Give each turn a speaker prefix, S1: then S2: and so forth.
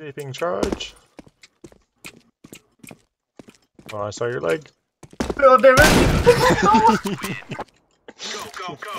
S1: Vaping charge. Oh, I saw your leg.
S2: Oh, damn it!
S3: Go, go, go.